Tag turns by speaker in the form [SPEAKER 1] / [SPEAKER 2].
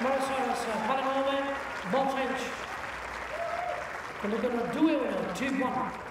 [SPEAKER 1] Marcellus, Madam Owen, Bottage. And we're going to do it with a 2-1.